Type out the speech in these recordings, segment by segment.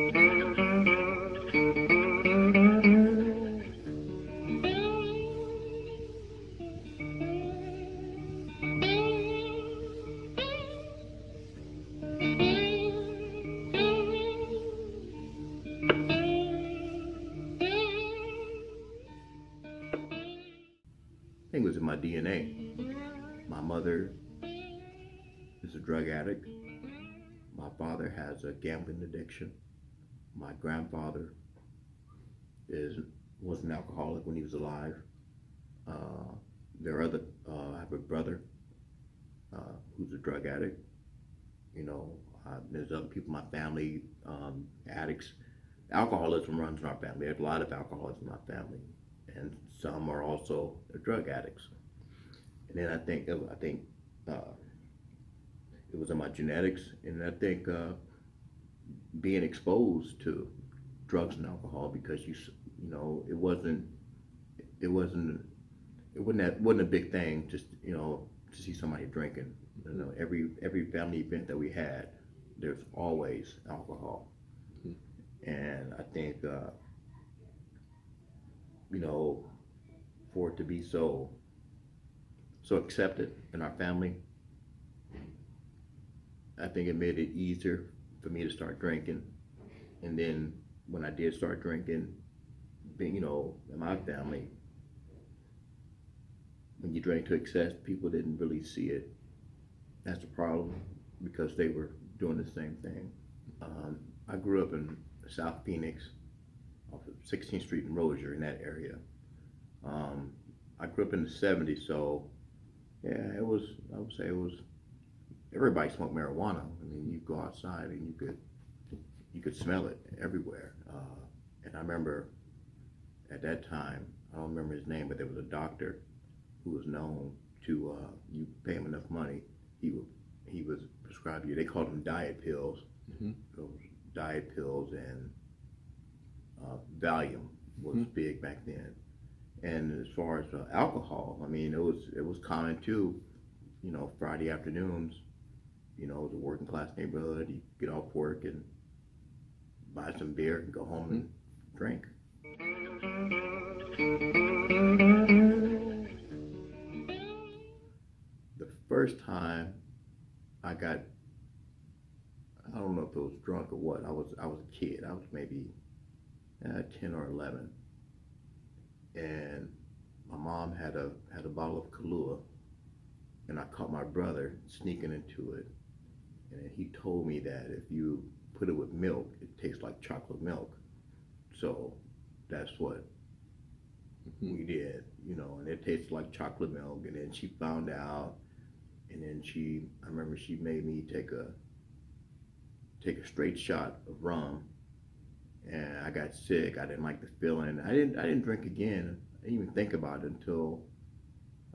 I think it was in my DNA. My mother is a drug addict. My father has a gambling addiction. My grandfather is was an alcoholic when he was alive. Uh, there are other. Uh, I have a brother uh, who's a drug addict. You know, uh, there's other people in my family um, addicts. Alcoholism runs in our family. There's a lot of alcoholics in my family, and some are also drug addicts. And then I think I think uh, it was in my genetics, and I think uh, being exposed to drugs and alcohol because you you know it wasn't it wasn't it wasn't that wasn't a big thing just you know to see somebody drinking. You know every every family event that we had, there's always alcohol, and I think uh, you know for it to be so so accepted in our family. I think it made it easier for me to start drinking. And then when I did start drinking, being you know, in my family, when you drank to excess, people didn't really see it as a problem because they were doing the same thing. Um, I grew up in South Phoenix, off of 16th Street and Roeser, in that area. Um, I grew up in the 70s, so yeah, it was, I would say it was, everybody smoked marijuana. I mean, you go outside and you could, you could smell it everywhere. Uh, and I remember at that time, I don't remember his name, but there was a doctor who was known to, uh, you pay him enough money, he would, he was prescribe you, they called them diet pills. Mhm. Those diet pills and uh, Valium was Mhm. big back then. And as far as uh, alcohol, I mean, it was it was common too. You know, Friday afternoons, you know, it was a working class neighborhood. You get off work and buy some beer and go home and drink. The first time I got, I don't know if it was drunk or what. I was I was a kid. I was maybe uh, ten or eleven, and my mom had a had a bottle of Kahlua, and I caught my brother sneaking into it, and he told me that if you put it with milk, it tastes like chocolate milk. So that's what we did, you know, and it tasted like chocolate milk. And then she found out, and then she, I remember she made me take a take a straight shot of rum, and I got sick. I didn't like the feeling. I didn't I didn't drink again. I didn't even think about it until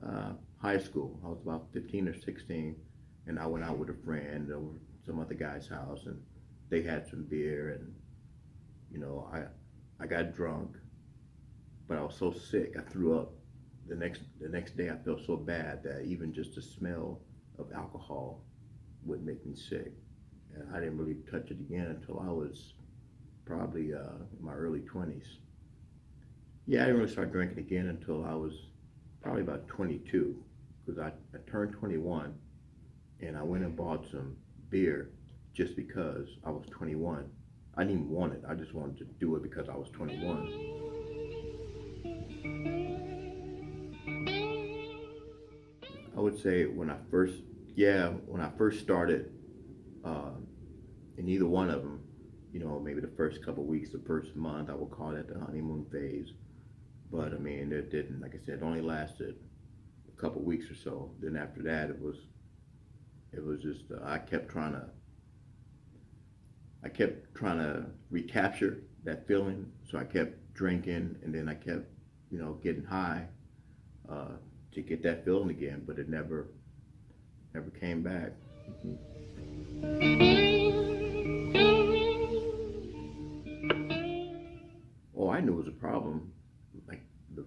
uh, high school. I was about 15 or 16, and I went out with a friend over some other guy's house, and they had some beer, and you know, I I got drunk, but I was so sick, I threw up. The next the next day, I felt so bad that even just the smell of alcohol would make me sick, and I didn't really touch it again until I was probably uh, in my early 20s. Yeah, I didn't really start drinking again until I was probably about 22, because I, I turned 21, and I went and bought some beer just because I was 21. I didn't even want it. I just wanted to do it because I was 21. I would say when I first, yeah, when I first started, uh, in either one of them, you know, maybe the first couple weeks, the first month, I would call that the honeymoon phase. But I mean, it didn't, like I said, it only lasted a couple weeks or so. Then after that, it was, it was just, uh, I kept trying to, I kept trying to recapture that feeling. So I kept drinking and then I kept, you know, getting high uh, to get that feeling again, but it never, never came back. Oh, I knew it was a problem. Like the,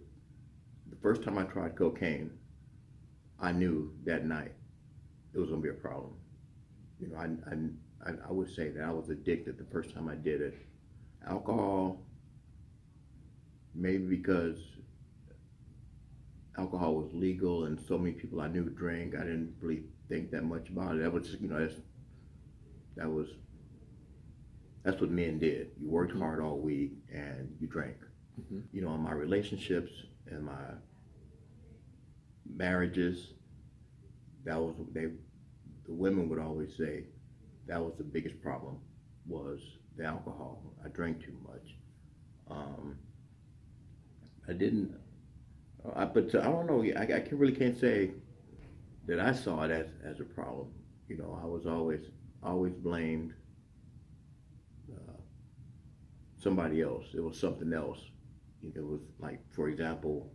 the first time I tried cocaine, I knew that night it was gonna be a problem. You know, I, I I, would say that I was addicted the first time I did it. Alcohol, maybe because alcohol was legal and so many people I knew drink. I didn't really think that much about it. That was just, you know, that's, that was, that's what men did. You worked Mhm. hard all week and you drank. Mhm. You know, in my relationships and my marriages, that was, they, the women would always say that was the biggest problem was the alcohol. I drank too much. Um, I didn't, I, but I don't know. I, I really can't say that I saw it as, as a problem. You know, I was always always blamed uh, somebody else. It was something else. It was like, for example,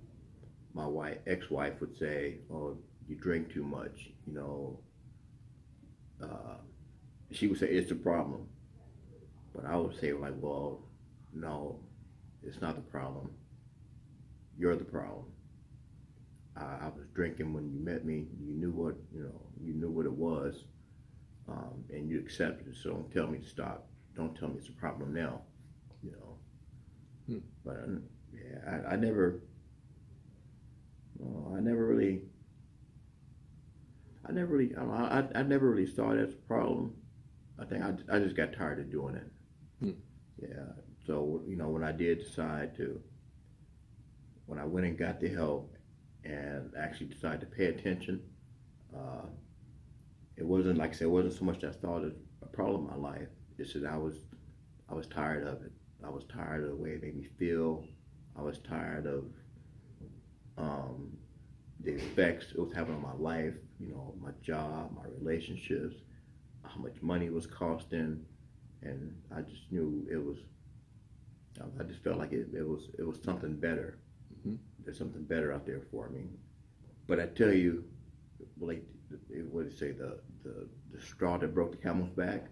my wife, ex-wife would say, "Oh, you drink too much." You know, uh, she would say it's a problem, but I would say like, "Well, no, it's not the problem. You're the problem." I, I was drinking when you met me. You knew what you know. You knew what it was, um, and you accepted it. So don't tell me to stop. Don't tell me it's a problem now. You know. Hmm. But uh, yeah, I, I never. Well, I never really. I never really. I, I, I never really saw it as a problem. I think I, I just got tired of doing it. Hmm. Yeah. So you know when I did decide to. When I went and got the help and actually decided to pay attention. Uh, it wasn't like I said, it wasn't so much that I thought it a problem in my life. It's that I was, I was tired of it. I was tired of the way it made me feel. I was tired of um, the effects it was having on my life. You know, my job, my relationships, how much money it was costing, and I just knew it was. I just felt like it, it was it was something better Mhm. there's something better out there for me. But I tell you, like what do you say, the the, the straw that broke the camel's back.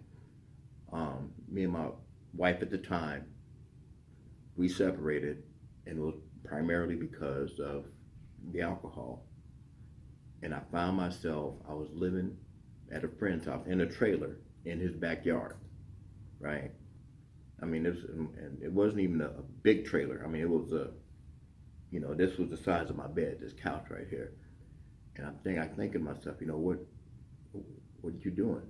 Um, me and my wife at the time, we separated, and it was primarily because of the alcohol. And I found myself, I was living at a friend's house in a trailer in his backyard, right? I mean, it was, and it wasn't even a, a big trailer. I mean, it was a you know, this was the size of my bed, this couch right here. And I'm thinking, I'm thinking to myself, you know, what, what are you doing?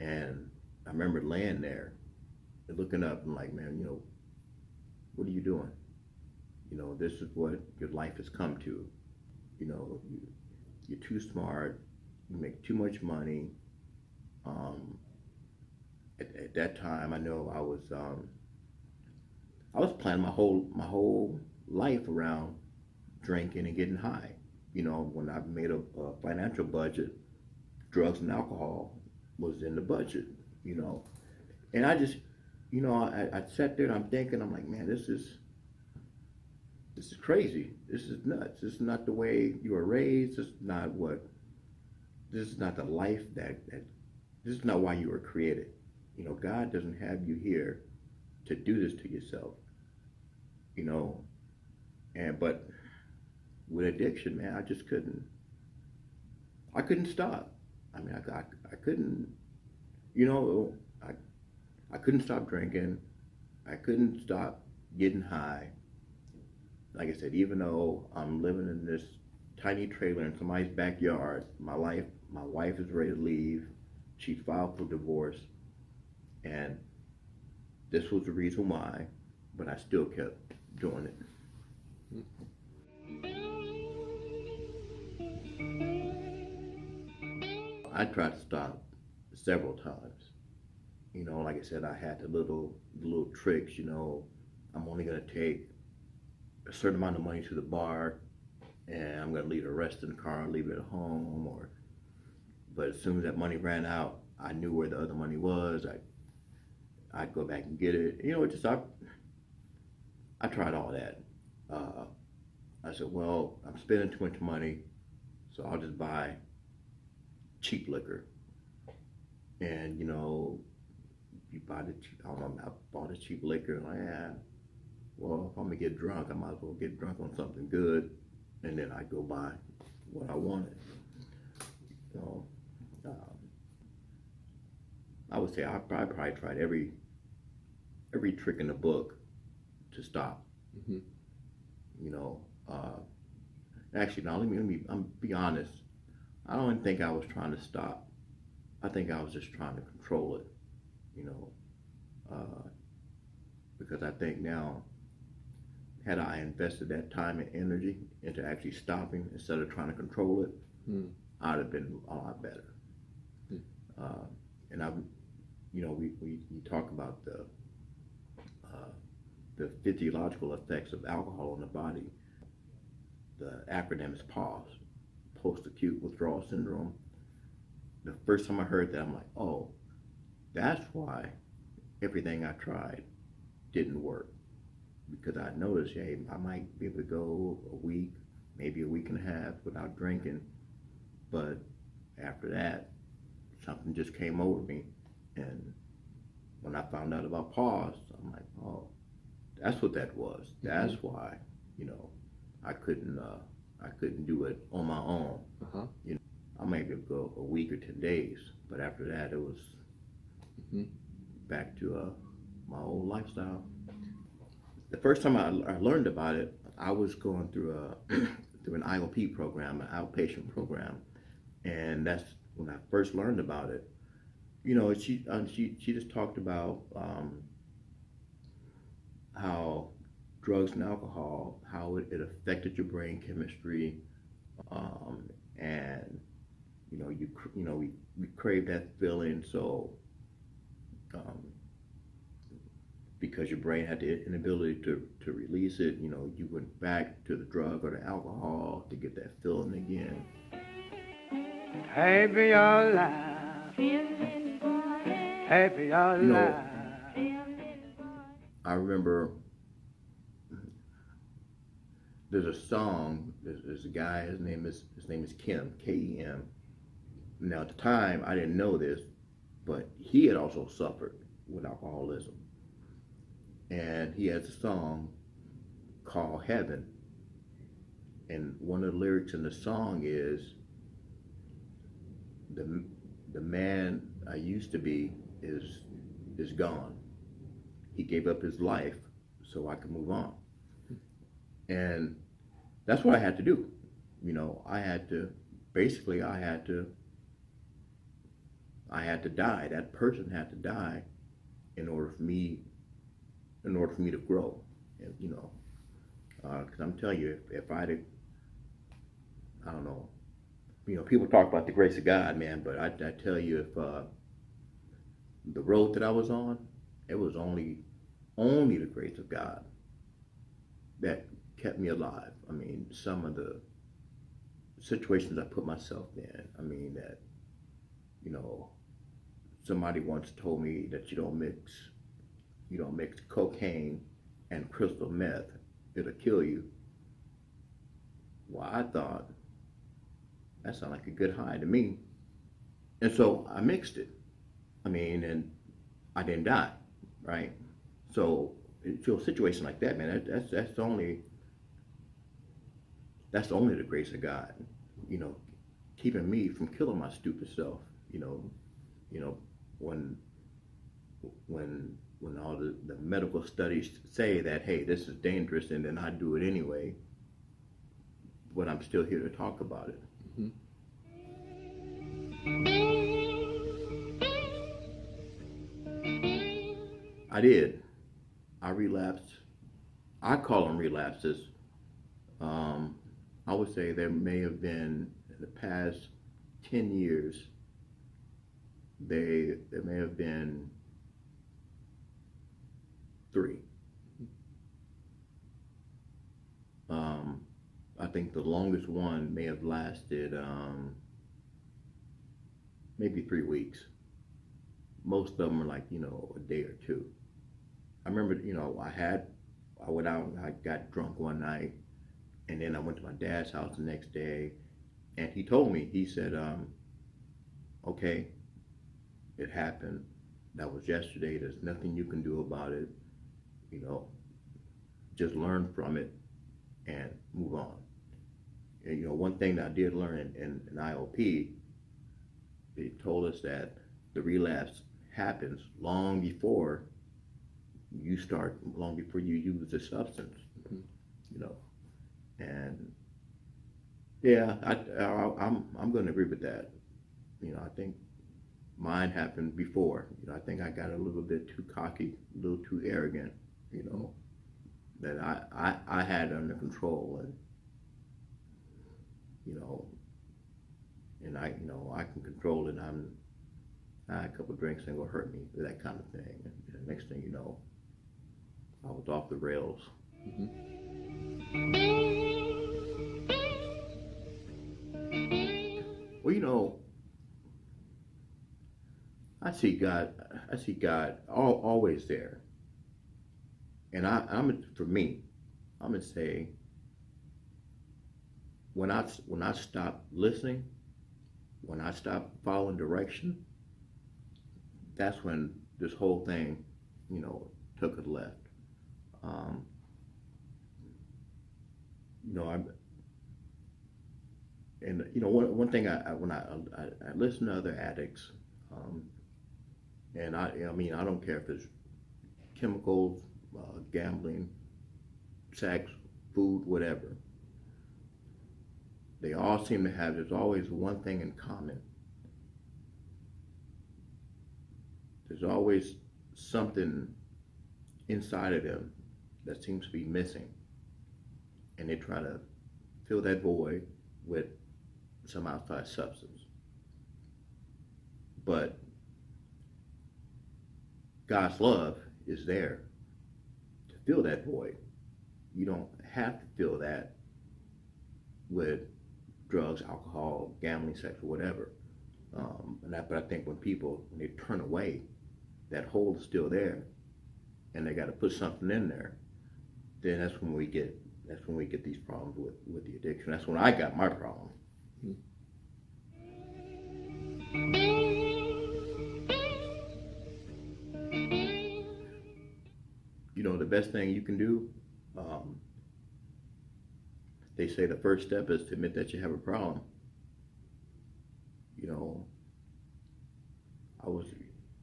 And I remember laying there looking up and like, man, you know, what are you doing? You know, this is what your life has come to. You know, you, you're too smart. You make too much money. Um, at, at that time, I know I was, um, I was planning my whole, my whole life around drinking and getting high. You know, when I made a, a, financial budget, drugs and alcohol was in the budget, you know. And I just, you know, I, I sat there and I'm thinking, I'm like, man, this is, this is crazy. This is nuts. This is not the way you were raised. This is not what, this is not the life that, that, this is not why you were created. You know, God doesn't have you here to do this to yourself. You know, and but with addiction, man, I just couldn't. I couldn't stop. I mean, I, I, I couldn't. You know, I I couldn't stop drinking. I couldn't stop getting high. Like I said, even though I'm living in this tiny trailer in somebody's backyard, my life, my wife is ready to leave. She filed for divorce, and this was the reason why. But I still kept doing it. I tried to stop several times. You know, like I said, I had the little the little tricks. You know, I'm only gonna take a certain amount of money to the bar, and I'm gonna leave the rest in the car and leave it at home. Or, but as soon as that money ran out, I knew where the other money was. I I'd go back and get it. You know, just I I tried all that. Uh, I said, well, I'm spending too much money, so I'll just buy cheap liquor. And, you know, you buy the cheap, I know, I bought a cheap liquor, and like, yeah, well, if I'm gonna get drunk, I might as well get drunk on something good, and then I go buy what I wanted. So, um, I would say I, I probably tried every every trick in the book to stop. Mhm. You know, uh, actually, now let me let me I'm be honest. I don't think I was trying to stop. I think I was just trying to control it. You know, uh, because I think now, had I invested that time and energy into actually stopping instead of trying to control it, Mm. I'd have been a lot better. Mm. Uh, and I've, you know, we, we, we talk about the uh, the physiological effects of alcohol on the body. The acronym is PAWS, post-acute withdrawal syndrome. The first time I heard that, I'm like, oh, that's why everything I tried didn't work. Because I noticed, hey, I might be able to go a week, maybe a week and a half without drinking, but after that, something just came over me. And when I found out about PAWS, I'm like, oh, that's what that was. That's why, you know, I couldn't, uh, I couldn't do it on my own. Uh-huh. I might be able to go a week or ten days, but after that, it was Mhm. back to uh, my old lifestyle. The first time I, I learned about it, I was going through a through an IOP program, an outpatient program, and that's when I first learned about it. You know, she uh, she she just talked about um, how drugs and alcohol, how it, it affected your brain chemistry, um, and you know you you know we, we crave that feeling so um, because your brain had the inability to, to release it you know you went back to the drug or the alcohol to get that feeling again Happy your life. Happy your You know. I remember there's a song there's, there's a guy his name is his name is Kem K-E-M now at the time I didn't know this but he had also suffered with alcoholism and he has a song called Heaven and one of the lyrics in the song is the the man I used to be is is gone he gave up his life so I could move on. And that's what I had to do. You know, I had to basically I had to I had to die. That person had to die in order for me in order for me to grow. And, you know, because I'm telling you, if, if I'd have, I don't know, you know, people talk about the grace of God, man, but I, I tell you, if uh, the road that I was on, it was only only the grace of God that kept me alive. I mean, some of the situations I put myself in, I mean, that, you know, somebody once told me that you don't mix, you don't mix cocaine and crystal meth, it'll kill you. Well, I thought that sounded like a good high to me. And so I mixed it. I mean, and I didn't die, right? So to a situation like that, man, that, that's that's only that's only the grace of God, you know, keeping me from killing my stupid self. You know, you know when when when all the, the medical studies say that hey this is dangerous and then I do it anyway, but I'm still here to talk about it. Mhm. I did. I relapsed. I call them relapses. Um, I would say there may have been in the past ten years. They there may have been three. Um, I think the longest one may have lasted um, maybe three weeks. Most of them are like you know a day or two. I remember, you know, I had, I went out I got drunk one night, and then I went to my dad's house the next day, and he told me, he said, um, okay, it happened. That was yesterday. There's nothing you can do about it. You know, just learn from it and move on. And, you know, one thing that I did learn in, in, in IOP, they told us that the relapse happens long before you start, long before you use the substance, Mhm. you know. And yeah, I, I, I'm I'm going to agree with that. You know, I think mine happened before. You know, I think I got a little bit too cocky, a little too arrogant. You know, that I I, I had under control and you know, and I you know I can control it. I'm a couple of drinks ain't gonna hurt me, that kind of thing. And the next thing you know, I was off the rails. Mm-hmm. Well, you know, I see God. I see God all, always there. And I, I'm for me, I'm gonna say when I when I stop listening, when I stop following direction, that's when this whole thing, you know, took a left. Um, you know, I'm, and you know, one one thing I, I when I, I I listen to other addicts, um, and I I mean I don't care if it's chemicals, uh, gambling, sex, food, whatever. They all seem to have. There's always one thing in common. There's always something inside of them that seems to be missing, and they try to fill that void with some outside substance. But God's love is there fill that void. You don't have to fill that with drugs, alcohol, gambling, sex, or whatever. Um, and but I think when people when they turn away, that hole is still there, and they got to put something in there. Then that's when we get that's when we get these problems with with the addiction. That's when I got my problem. You best thing you can do, um, they say the first step is to admit that you have a problem. You know, I was,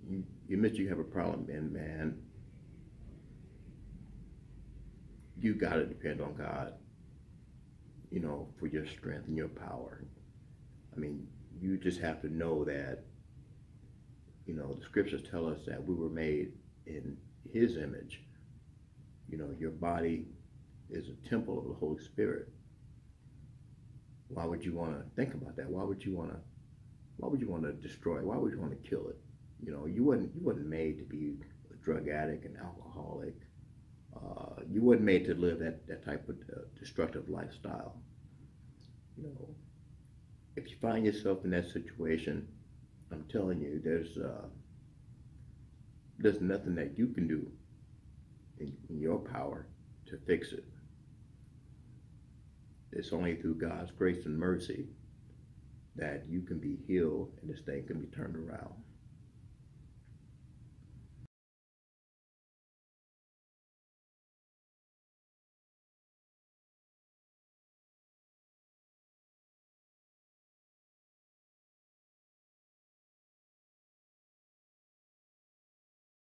you, admit you have a problem, and man, you got to depend on God, you know, for your strength and your power. I mean, you just have to know that, you know, the scriptures tell us that we were made in His image. You know, your body is a temple of the Holy Spirit. Why would you want to think about that? Why would you want to? Why would you want to destroy? it? Why would you want to kill it? You know, you wasn't you wasn't made to be a drug addict, an alcoholic. Uh, you wasn't made to live that that type of uh, destructive lifestyle. You know, if you find yourself in that situation, I'm telling you, there's uh, there's nothing that you can do in your power to fix it. It's only through God's grace and mercy that you can be healed and this thing can be turned around.